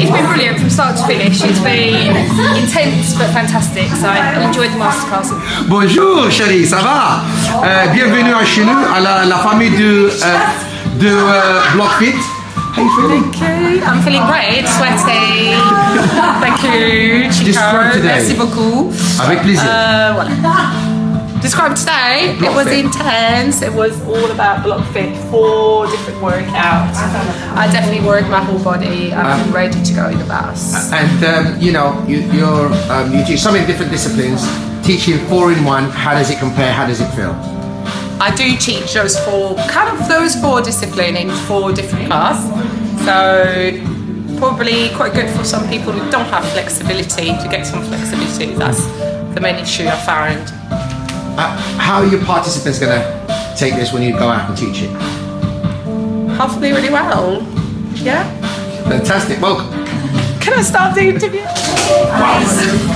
It's been brilliant from start to finish. It's been intense but fantastic. So I enjoyed the masterclass. Bonjour chérie, ça va? Euh, Bienvenue à chez nous, à la, la famille de, euh, de euh, Blockfit. How you feeling? Thank you. I'm feeling great, sweaty. Thank you, Chico. Merci beaucoup. Avec plaisir. Uh, voilà. Describe today. Block it was fit. intense. It was all about block fit, four different workouts. I definitely worked my whole body. I'm Um, ready to go in the bus. And um, you know, you, you're um, you teach so many different disciplines. Teaching four in one, how does it compare? How does it feel? I do teach those four, kind of those four disciplines in four different classes. So probably quite good for some people who don't have flexibility to get some flexibility. That's the main issue I found. Uh, how are your participants going to take this when you go out and teach it? Hopefully, really well. Yeah. Fantastic. Welcome. Can I start the interview?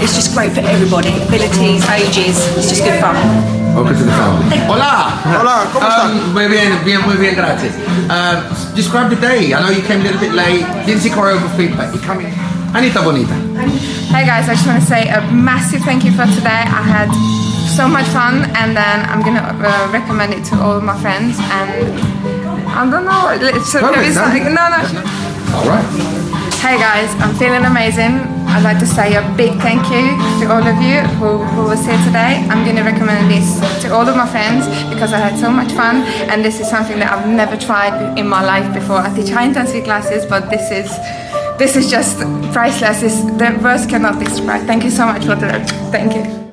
It's just great for everybody, abilities, ages. It's just good fun. Welcome to the family. Hola. Hola, ¿cómo están? Um, muy bien, bien, muy bien, gracias. Um, describe the day. I know you came a little bit late. Didn't see choreography, but you come in. Anita Bonita. Hey guys, I just want to say a massive thank you for today. I had so much fun, and then I'm gonna uh, recommend it to all of my friends. And I don't know, it's, Perfect, there is no? something. No, no. All right. Hey guys, I'm feeling amazing. I'd like to say a big thank you to all of you who, who was here today. I'm going to recommend this to all of my friends because I had so much fun and this is something that I've never tried in my life before. I teach high intensity classes, but this is this is just priceless. It's, the words cannot describe. Thank you so much for the thank you.